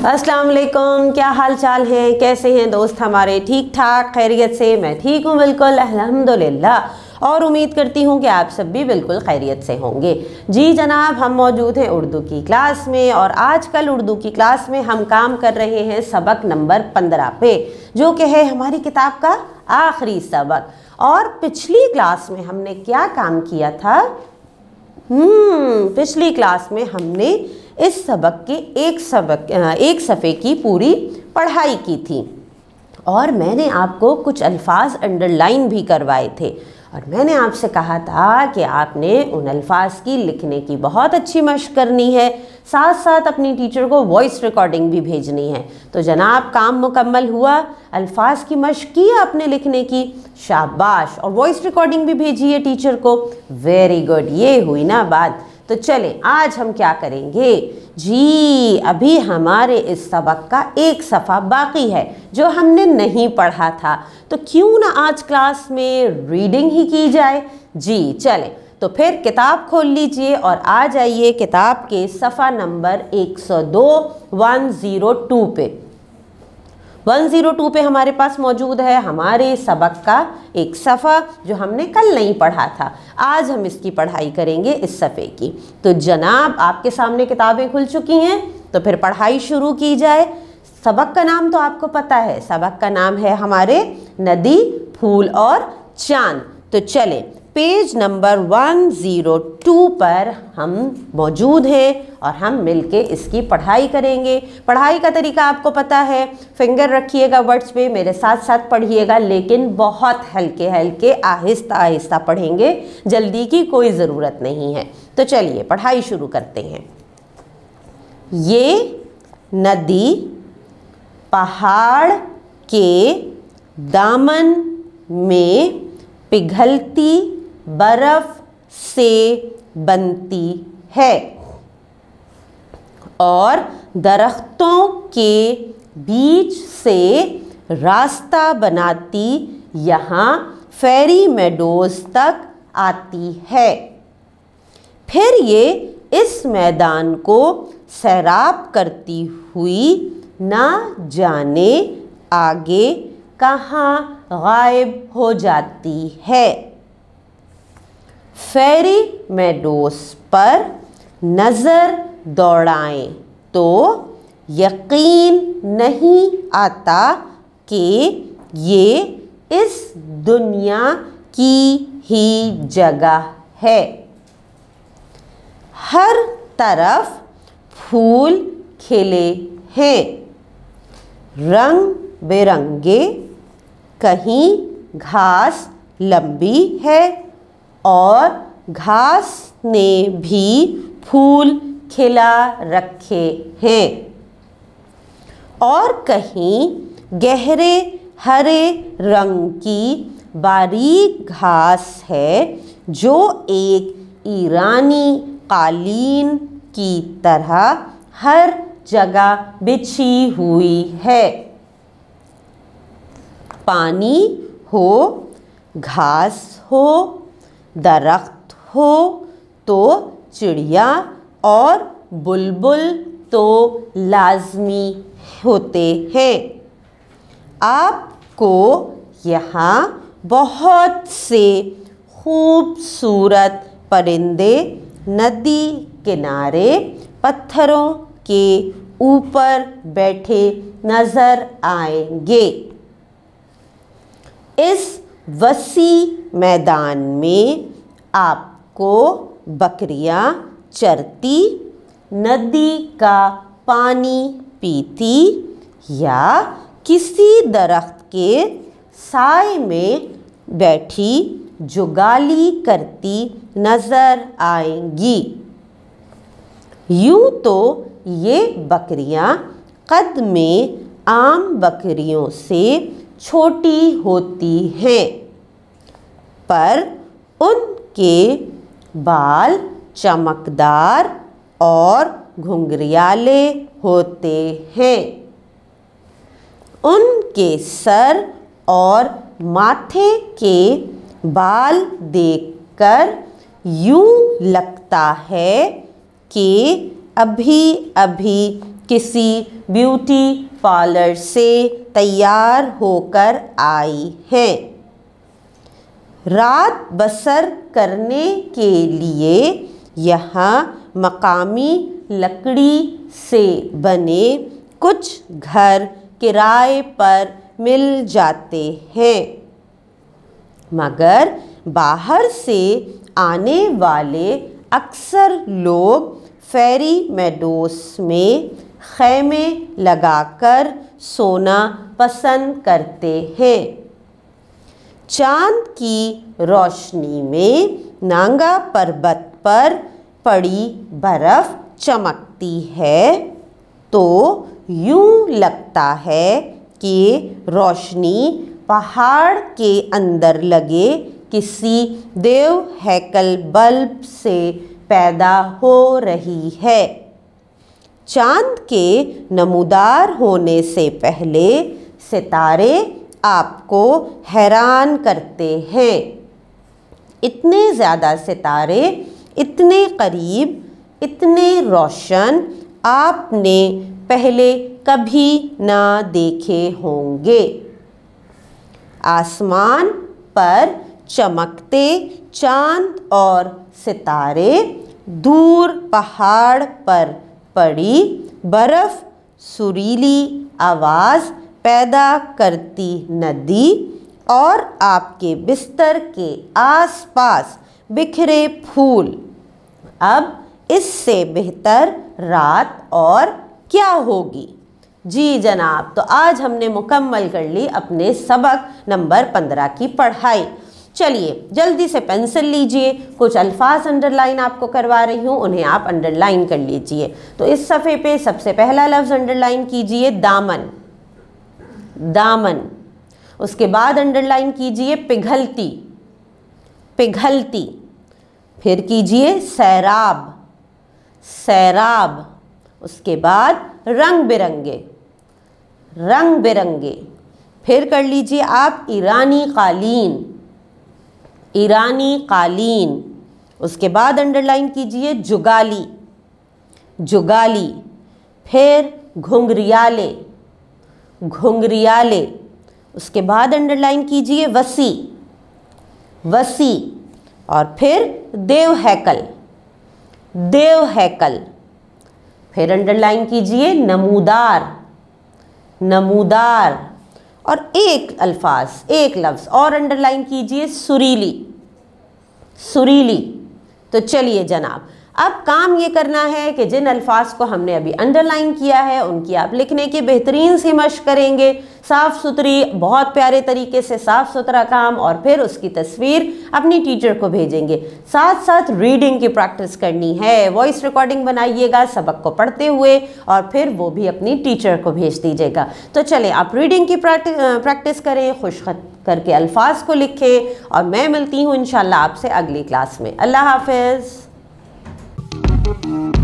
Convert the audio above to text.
अस्सलाम वालेकुम क्या हाल चाल है? कैसे हैं दोस्त हमारे? ठीक ठाक खैरियत से मैं ठीक हूँ, बिल्कुल, अल्हम्दुलिल्लाह। और उम्मीद करती हूँ कि आप सब भी बिल्कुल खैरियत से होंगे। जी जनाब, हम मौजूद हैं उर्दू की क्लास में और आजकल उर्दू की क्लास में हम काम कर रहे हैं सबक नंबर पंद्रह पे, जो कि है हमारी किताब का आखिरी सबक। और पिछली क्लास में हमने क्या काम किया था? हम्म पिछली क्लास में हमने इस सबक के एक सबक एक सफ़े की पूरी पढ़ाई की थी। और मैंने आपको कुछ अल्फाज अंडरलाइन भी करवाए थे। और मैंने आपसे कहा था कि आपने उन अल्फाज की लिखने की बहुत अच्छी मशक करनी है। साथ साथ अपनी टीचर को वॉइस रिकॉर्डिंग भी भेजनी है। तो जनाब, काम मुकम्मल हुआ। अल्फाज की मशक की आपने लिखने की। शाबाश! और वॉइस रिकॉर्डिंग भी भेजी है टीचर को। वेरी गुड ये हुई ना बात। तो चलें, आज हम क्या करेंगे? जी, अभी हमारे इस सबक का एक सफ़ा बाकी है, जो हमने नहीं पढ़ा था। तो क्यों ना आज क्लास में रीडिंग ही की जाए? जी, चलें तो फिर किताब खोल लीजिए और आ जाइए किताब के सफ़ा नंबर 102 102 पे। 102 पे हमारे पास मौजूद है हमारे सबक का एक सफ़ा जो हमने कल नहीं पढ़ा था। आज हम इसकी पढ़ाई करेंगे इस सफ़े की। तो जनाब, आपके सामने किताबें खुल चुकी हैं तो फिर पढ़ाई शुरू की जाए। सबक का नाम तो आपको पता है, सबक का नाम है हमारे नदी, फूल और चाँद। तो चलें पेज नंबर 102 पर हम मौजूद हैं और हम मिलके इसकी पढ़ाई करेंगे। पढ़ाई का तरीका आपको पता है, फिंगर रखिएगा वर्ड्स पे, मेरे साथ साथ पढ़िएगा, लेकिन बहुत हल्के हल्के आहिस्ता आहिस्ता पढ़ेंगे, जल्दी की कोई ज़रूरत नहीं है। तो चलिए, पढ़ाई शुरू करते हैं। ये नदी पहाड़ के दामन में पिघलती बर्फ़ से बनती है और दरख्तों के बीच से रास्ता बनाती यहाँ फेरी मेडोज तक आती है। फिर ये इस मैदान को सैराब करती हुई ना जाने आगे कहाँ गायब हो जाती है। फेरी मेडोस पर नज़र दौड़ाएँ तो यकीन नहीं आता कि ये इस दुनिया की ही जगह है। हर तरफ़ फूल खिले हैं। रंग बिरंगे, कहीं घास लंबी है और घास ने भी फूल खिला रखे हैं। और कहीं गहरे हरे रंग की बारीक घास है, जो एक ईरानी कालीन की तरह हर जगह बिछी हुई है। पानी हो, घास हो दरख्त हो तो चिड़िया और बुलबुल तो लाजमी होते हैं। आपको यहाँ बहुत से खूबसूरत परिंदे, नदी किनारे, पत्थरों के ऊपर बैठे नज़र आएँगे। इस वसी मैदान में आपको बकरियाँ चरती, नदी का पानी पीती या किसी दरख्त के साय में बैठी जुगाली करती नज़र आएँगी। यूँ तो ये बकरियाँ कद में आम बकरियों से छोटी होती हैं। पर उनके बाल चमकदार और घुंघरियाले होते हैं। उनके सर और माथे के बाल देखकर यूँ लगता है कि अभी अभी किसी ब्यूटी पार्लर से तैयार होकर आई हैं। रात बसर करने के लिए यहाँ मकामी लकड़ी से बने कुछ घर किराए पर मिल जाते हैं। मगर बाहर से आने वाले अक्सर लोग फेरी मेडोस में खैमे लगाकर सोना पसंद करते हैं। चाँद की रोशनी में नांगा पर्वत पर पड़ी बर्फ़ चमकती है तो यूँ लगता है कि रोशनी पहाड़ के अंदर लगे किसी देव हैकल बल्ब से पैदा हो रही है। चाँद के नमूदार होने से पहले सितारे आपको हैरान करते हैं। इतने ज़्यादा सितारे, इतने करीब, इतने रोशन आपने पहले कभी ना देखे होंगे। आसमान पर चमकते चाँद और सितारे दूर पहाड़ पर पड़ी बर्फ़, सुरीली आवाज़ पैदा करती नदी और आपके बिस्तर के आसपास बिखरे फूल। अब इससे बेहतर रात और क्या होगी? जी जनाब तो आज हमने मुकम्मल कर ली अपने सबक नंबर पंद्रह की पढ़ाई। चलिए, जल्दी से पेंसिल लीजिए। कुछ अल्फाज अंडरलाइन आपको करवा रही हूँ, उन्हें आप अंडरलाइन कर लीजिए। तो इस सफ़े पे सबसे पहला लफ्ज़ अंडरलाइन कीजिए, दामन। दामन। उसके बाद अंडरलाइन कीजिए पिघलती। पिघलती। फिर कीजिए सैराब। सैराब। उसके बाद रंग बिरंगे। रंग बिरंगे। फिर कर लीजिए आप ईरानी कालीन। ईरानी कालीन। उसके बाद अंडरलाइन कीजिए जुगाली। जुगाली। फिर घुंघरियाले। घुंघरियाले। उसके बाद अंडरलाइन कीजिए वसी। वसी, और फिर देव हैकल। देव हैकल। फिर अंडरलाइन कीजिए नमूदार। नमूदार, और एक अल्फाज, एक लफ्ज़, और अंडरलाइन कीजिए सुरीली। सुरीली। तो चलिए जनाब अब काम ये करना है कि जिन अल्फाज को हमने अभी अंडरलाइन किया है, उनकी आप लिखने की बेहतरीन सी मशक करेंगे। साफ़ सुथरी, बहुत प्यारे तरीके से साफ़ सुथरा काम और फिर उसकी तस्वीर अपनी टीचर को भेजेंगे। साथ साथ रीडिंग की प्रैक्टिस करनी है। वॉइस रिकॉर्डिंग बनाइएगा, सबक को पढ़ते हुए और फिर वो भी अपनी टीचर को भेज दीजिएगा। तो चले, आप रीडिंग की प्रैक्टिस करें, खुश करके अल्फाज को लिखें और मैं मिलती हूँ इन आपसे अगली क्लास में। अल्लाह हाफिज़। Mm-hmm.